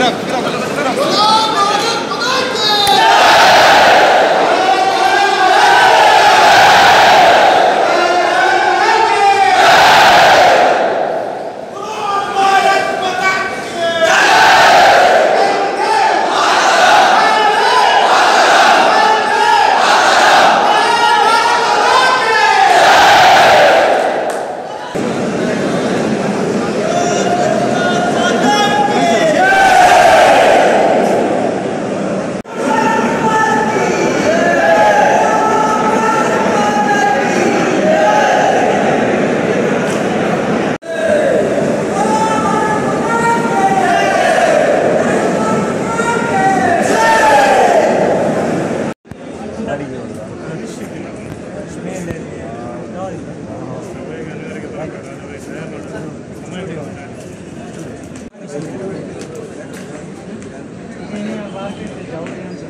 mira. Grave. जाओ